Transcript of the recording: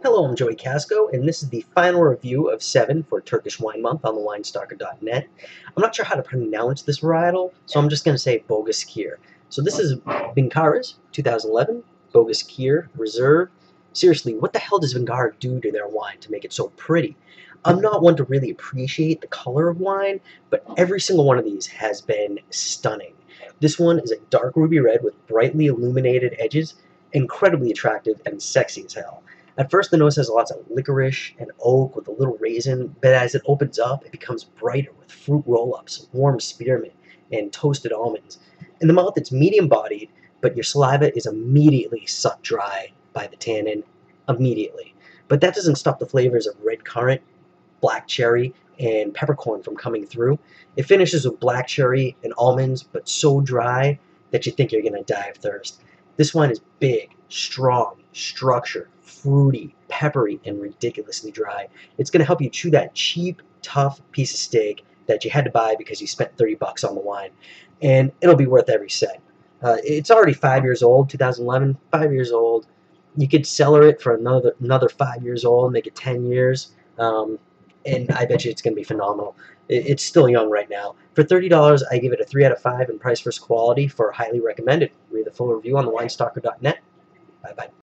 Hello, I'm Joey Casco, and this is the final review of 7 for Turkish Wine Month on the winestalker.net. I'm not sure how to pronounce this varietal, so I'm just going to say Bogazkere. So this is Vinkara's 2011 Bogazkere Reserve. Seriously, what the hell does Vinkara do to their wine to make it so pretty? I'm not one to really appreciate the color of wine, but every single one of these has been stunning. This one is a dark ruby red with brightly illuminated edges, incredibly attractive and sexy as hell. At first, the nose has lots of licorice and oak with a little raisin, but as it opens up, it becomes brighter with fruit roll-ups, warm spearmint, and toasted almonds. In the mouth, it's medium-bodied, but your saliva is immediately sucked dry by the tannin, immediately. But that doesn't stop the flavors of red currant, black cherry, and peppercorn from coming through. It finishes with black cherry and almonds, but so dry that you think you're going to die of thirst. This wine is big, strong, structured, fruity, peppery, and ridiculously dry. It's going to help you chew that cheap, tough piece of steak that you had to buy because you spent 30 bucks on the wine. And it'll be worth every cent. Uh, it's already five years old, 2011, five years old. You could cellar it for another another five years old, make it 10 years. Um, and I bet you it's going to be phenomenal. It's still young right now. For $30, I give it a 3 out of 5 in price versus quality for highly recommended. Read the full review on thewinestalker.net. Bye-bye.